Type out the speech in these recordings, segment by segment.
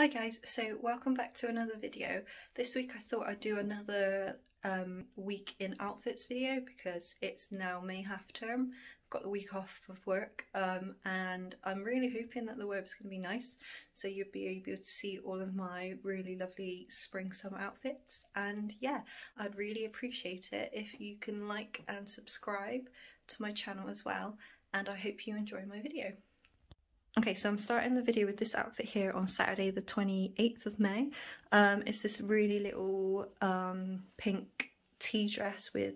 Hi guys, so welcome back to another video. This week I thought I'd do another um, week in outfits video because it's now May half term. I've got the week off of work um, and I'm really hoping that the weather's going to be nice so you'll be able to see all of my really lovely spring summer outfits and yeah, I'd really appreciate it if you can like and subscribe to my channel as well and I hope you enjoy my video. Okay, so I'm starting the video with this outfit here on Saturday the 28th of May. Um, it's this really little um, pink tea dress with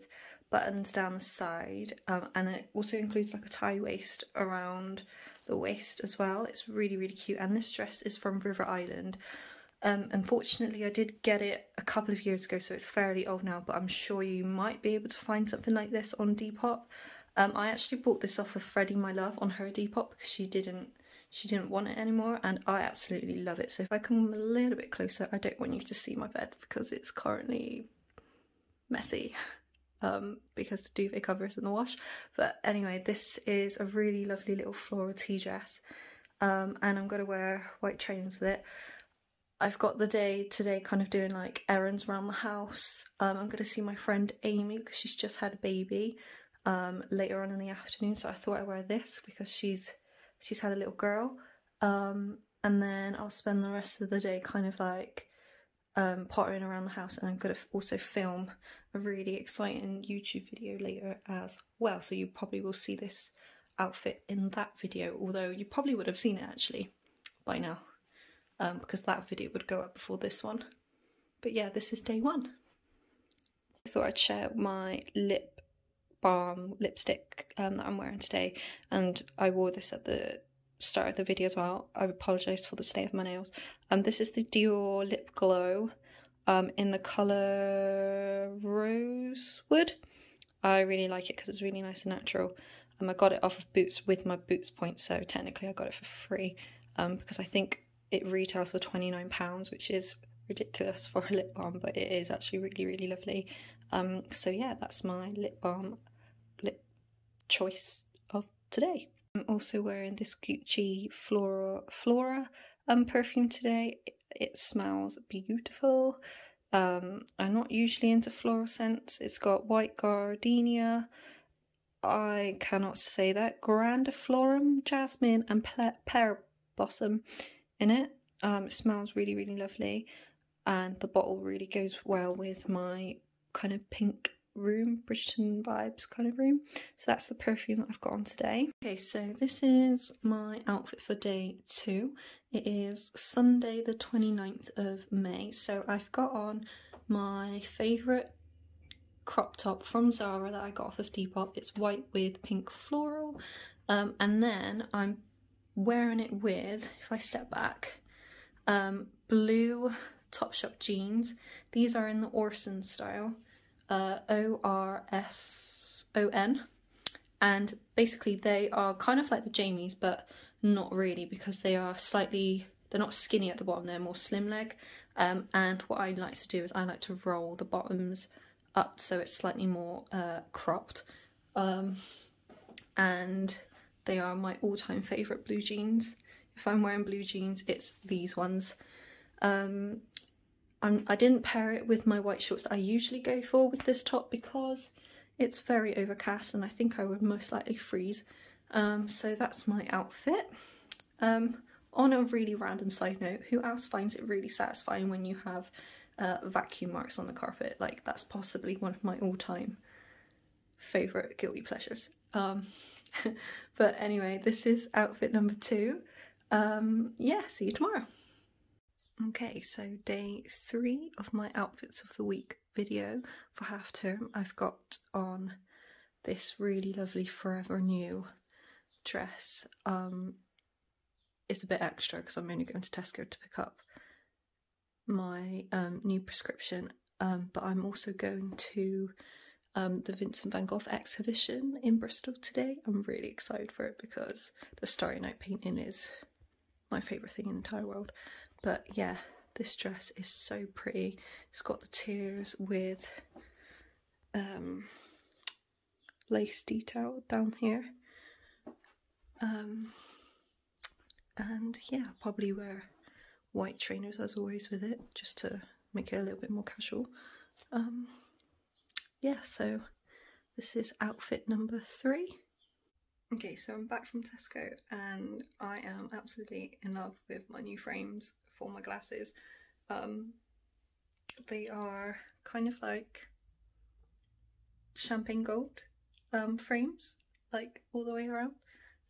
buttons down the side um, and it also includes like a tie waist around the waist as well. It's really, really cute and this dress is from River Island. Um, unfortunately, I did get it a couple of years ago, so it's fairly old now, but I'm sure you might be able to find something like this on Depop. Um, I actually bought this off of Freddie My Love on her Depop because she didn't she didn't want it anymore and I absolutely love it. So if I come a little bit closer, I don't want you to see my bed because it's currently messy um, because the duvet cover is in the wash. But anyway, this is a really lovely little floral tea dress um, and I'm going to wear white trainers with it. I've got the day today kind of doing like errands around the house. Um, I'm going to see my friend Amy because she's just had a baby um, later on in the afternoon. So I thought I'd wear this because she's she's had a little girl. Um, and then I'll spend the rest of the day kind of like um, pottering around the house and I'm going to also film a really exciting YouTube video later as well. So you probably will see this outfit in that video, although you probably would have seen it actually by now um, because that video would go up before this one. But yeah, this is day one. I thought I'd share my lip balm lipstick um, that I'm wearing today and I wore this at the start of the video as well. I apologise for the state of my nails. Um, this is the Dior Lip Glow um, in the colour Rosewood. I really like it because it's really nice and natural. Um, I got it off of Boots with my Boots points so technically I got it for free um, because I think it retails for £29 which is ridiculous for a lip balm but it is actually really really lovely. Um, so yeah that's my lip balm choice of today. I'm also wearing this Gucci Flora Flora um, perfume today. It, it smells beautiful. Um, I'm not usually into floral scents. It's got white gardenia. I cannot say that. Grandiflorum, jasmine, and pear blossom in it. Um, it smells really, really lovely, and the bottle really goes well with my kind of pink room, Bridgerton vibes kind of room. So that's the perfume that I've got on today. Okay, so this is my outfit for day two. It is Sunday the 29th of May. So I've got on my favourite crop top from Zara that I got off of Depop. It's white with pink floral. Um, and then I'm wearing it with, if I step back, um, blue Topshop jeans. These are in the Orson style uh, O-R-S-O-N and basically they are kind of like the Jamies but not really because they are slightly they're not skinny at the bottom they're more slim leg. Um, and what I like to do is I like to roll the bottoms up so it's slightly more uh, cropped. Um, and they are my all-time favourite blue jeans. If I'm wearing blue jeans it's these ones. Um, I'm, I didn't pair it with my white shorts that I usually go for with this top because it's very overcast and I think I would most likely freeze. Um, so that's my outfit. Um, on a really random side note, who else finds it really satisfying when you have uh, vacuum marks on the carpet? Like that's possibly one of my all-time favourite guilty pleasures. Um, but anyway, this is outfit number two. Um, yeah, see you tomorrow. Okay, so day three of my outfits of the week video for half term. I've got on this really lovely Forever New dress. Um, it's a bit extra because I'm only going to Tesco to pick up my um, new prescription, um, but I'm also going to um, the Vincent van Gogh exhibition in Bristol today. I'm really excited for it because the Starry Night painting is my favourite thing in the entire world. But yeah, this dress is so pretty. It's got the tiers with um, lace detail down here. Um, and yeah, probably wear white trainers as always with it, just to make it a little bit more casual. Um, yeah, so this is outfit number three. Okay, so I'm back from Tesco and I am absolutely in love with my new frames for my glasses. Um, they are kind of like champagne gold um, frames, like all the way around.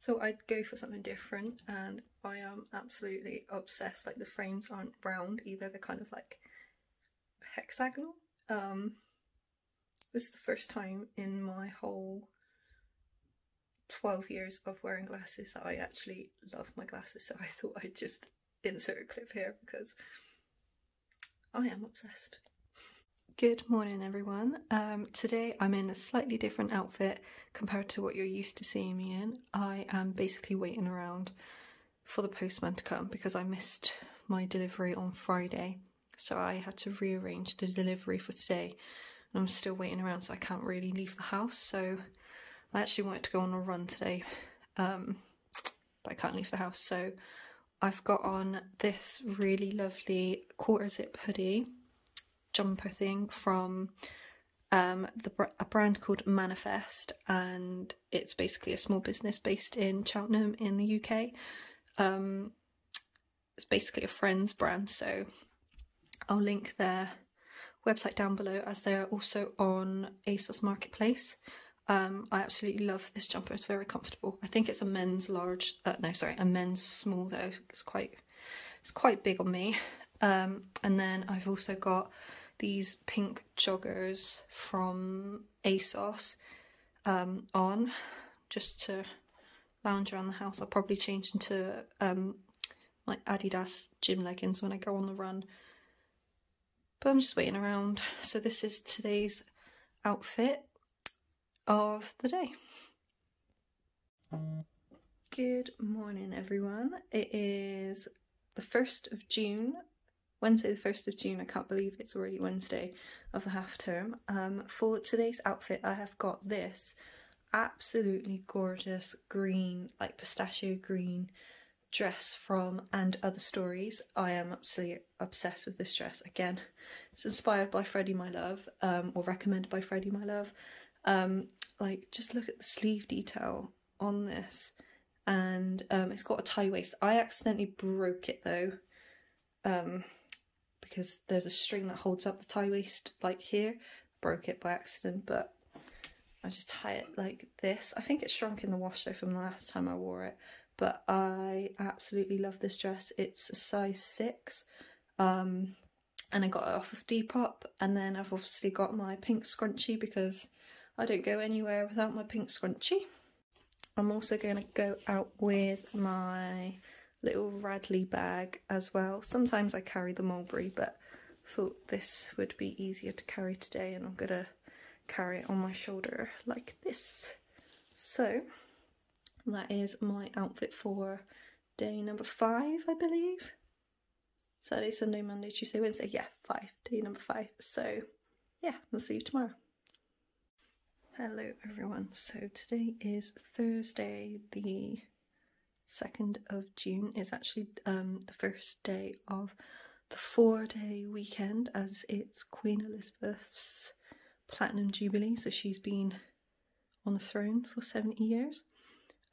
So I'd go for something different and I am absolutely obsessed. Like the frames aren't round either, they're kind of like hexagonal. Um, this is the first time in my whole 12 years of wearing glasses that I actually love my glasses so I thought I'd just insert a clip here because I am obsessed. Good morning everyone. Um, today I'm in a slightly different outfit compared to what you're used to seeing me in. I am basically waiting around for the postman to come because I missed my delivery on Friday so I had to rearrange the delivery for today and I'm still waiting around so I can't really leave the house so I actually wanted to go on a run today um, but I can't leave the house so I've got on this really lovely quarter zip hoodie jumper thing from um, the, a brand called Manifest and it's basically a small business based in Cheltenham in the UK. Um, it's basically a friend's brand so I'll link their website down below as they're also on ASOS Marketplace. Um, I absolutely love this jumper. It's very comfortable. I think it's a men's large. Uh, no, sorry, a men's small though. It's quite, it's quite big on me. Um, and then I've also got these pink joggers from ASOS um, on, just to lounge around the house. I'll probably change into um, my Adidas gym leggings when I go on the run but I'm just waiting around. So this is today's outfit of the day. Good morning everyone. It is the 1st of June, Wednesday the 1st of June. I can't believe it's already Wednesday of the half term. Um, for today's outfit I have got this absolutely gorgeous green, like pistachio green dress from And Other Stories. I am absolutely obsessed with this dress. Again, it's inspired by Freddie My Love, um, or recommended by Freddie My Love. Um, like, just look at the sleeve detail on this. And um, it's got a tie waist. I accidentally broke it though, um, because there's a string that holds up the tie waist, like here. Broke it by accident, but I just tie it like this. I think it shrunk in the wash though from the last time I wore it but I absolutely love this dress. It's a size 6 um, and I got it off of Depop and then I've obviously got my pink scrunchie because I don't go anywhere without my pink scrunchie. I'm also going to go out with my little Radley bag as well. Sometimes I carry the Mulberry but thought this would be easier to carry today and I'm going to carry it on my shoulder like this. So that is my outfit for day number five, I believe. Saturday, Sunday, Monday, Tuesday, Wednesday. Yeah, five. Day number five. So, yeah, I'll see you tomorrow. Hello, everyone. So, today is Thursday, the 2nd of June. It's actually um, the first day of the four day weekend as it's Queen Elizabeth's Platinum Jubilee. So, she's been on the throne for 70 years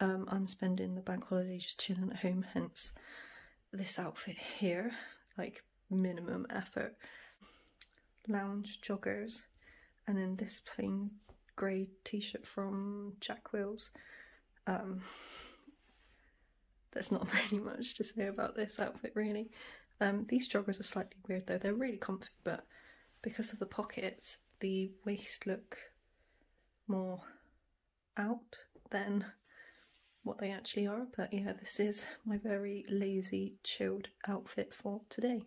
um, I'm spending the bank holiday just chilling at home, hence this outfit here, like minimum effort. Lounge joggers, and then this plain grey t-shirt from Jack Wills. Um, there's not really much to say about this outfit really. Um, these joggers are slightly weird though, they're really comfy but because of the pockets the waist look more out than what they actually are, but yeah, this is my very lazy, chilled outfit for today.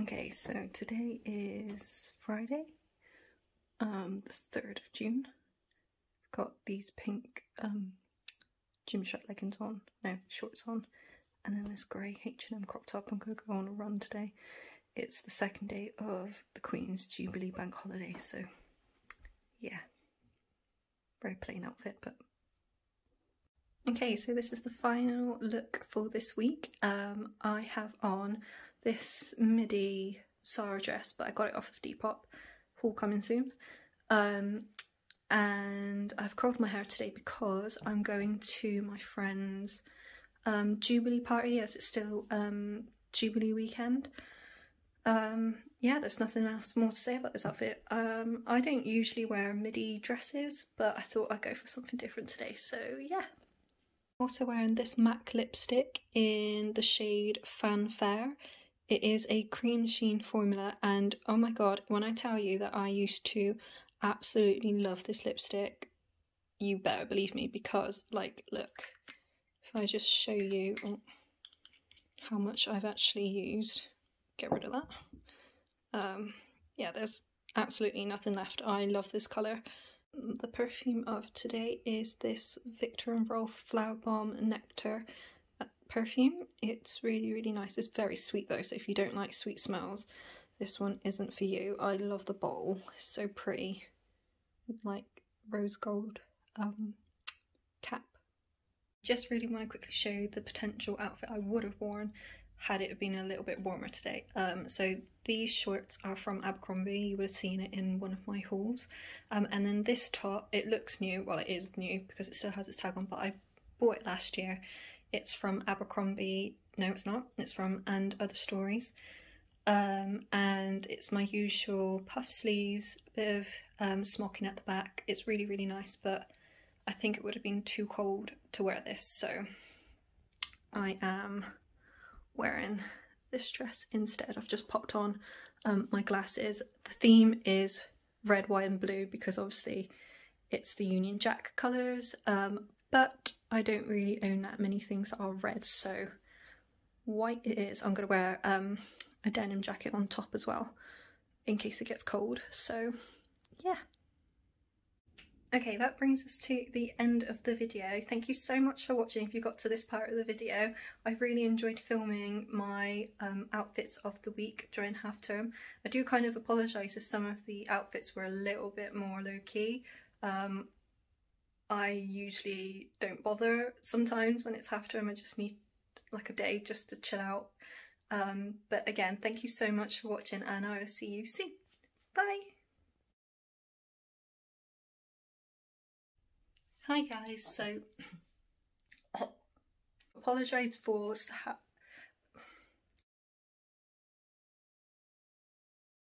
Okay, so today is Friday, um, the 3rd of June. I've got these pink um, Gymshark leggings on, no, shorts on, and then this grey H&M crop top. I'm going to go on a run today. It's the second day of the Queen's Jubilee Bank Holiday, so yeah, very plain outfit, but Okay, so this is the final look for this week. Um, I have on this midi Zara dress, but I got it off of Depop. Haul coming soon. Um, and I've curled my hair today because I'm going to my friend's um, Jubilee party as it's still um, Jubilee weekend. Um, yeah, there's nothing else more to say about this outfit. Um, I don't usually wear midi dresses, but I thought I'd go for something different today, so yeah also wearing this MAC lipstick in the shade Fanfare. It is a cream sheen formula and oh my god, when I tell you that I used to absolutely love this lipstick, you better believe me because like look, if I just show you how much I've actually used, get rid of that. Um, yeah, there's absolutely nothing left. I love this colour the perfume of today is this Viktor and Rolf Flowerbomb Nectar perfume. It's really, really nice. It's very sweet though, so if you don't like sweet smells, this one isn't for you. I love the bottle. It's so pretty. Like rose gold um, cap. Just really want to quickly show the potential outfit I would have worn had it been a little bit warmer today. Um, so these shorts are from Abercrombie, you would have seen it in one of my hauls. Um, and then this top, it looks new, well it is new because it still has its tag on, but I bought it last year. It's from Abercrombie, no it's not, it's from And Other Stories. Um, and it's my usual puff sleeves, a bit of um, smocking at the back. It's really, really nice, but I think it would have been too cold to wear this, so I am wearing this dress instead. I've just popped on um, my glasses. The theme is red, white and blue because obviously it's the Union Jack colours, um, but I don't really own that many things that are red, so white it is. I'm going to wear um, a denim jacket on top as well in case it gets cold, so yeah. Okay, that brings us to the end of the video. Thank you so much for watching if you got to this part of the video. I've really enjoyed filming my um, outfits of the week during half term. I do kind of apologise if some of the outfits were a little bit more low-key. Um, I usually don't bother sometimes when it's half term, I just need like a day just to chill out. Um, but again, thank you so much for watching and I will see you soon. Bye! Hi guys, so apologise for